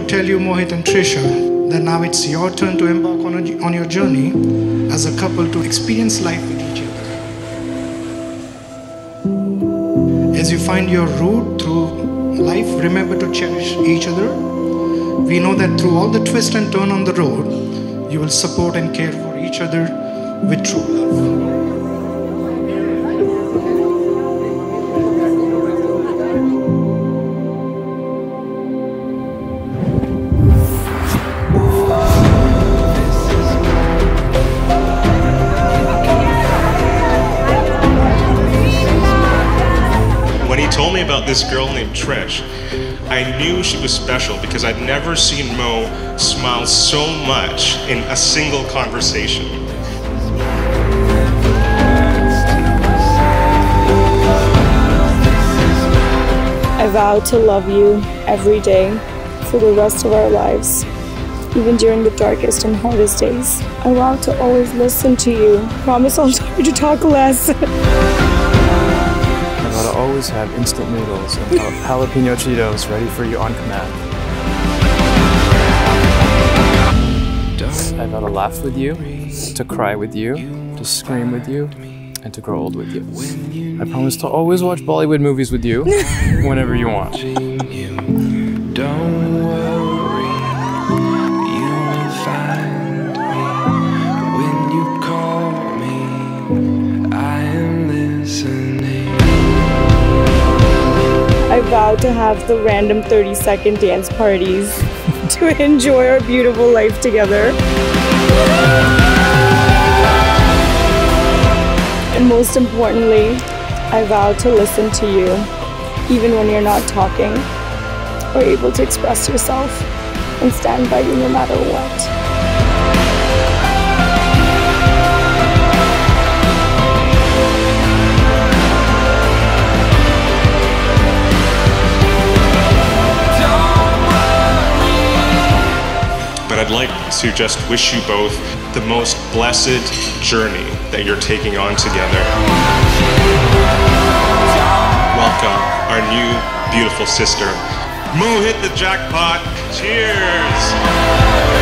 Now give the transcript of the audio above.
to tell you, Mohit and Trisha, that now it's your turn to embark on, a, on your journey as a couple to experience life with each other. As you find your route through life, remember to cherish each other. We know that through all the twist and turn on the road, you will support and care for each other with true love. Told me about this girl named Trish, I knew she was special because I'd never seen Mo smile so much in a single conversation. I vow to love you every day for the rest of our lives, even during the darkest and hardest days. I vow to always listen to you. Promise I'll try to talk less. I vow to always have instant noodles and jal- jalapeno Cheetos ready for you on command. I vow to laugh with you, to cry with you, to scream with you, and to grow old with you. I promise to always watch Bollywood movies with you whenever you want. Vow to have the random 30 second dance parties to enjoy our beautiful life together. And most importantly, I vow to listen to you, even when you're not talking or able to express yourself, and stand by you no matter what. To just wish you both the most blessed journey that you're taking on together. Welcome our new beautiful sister. Mo hit the jackpot. Cheers.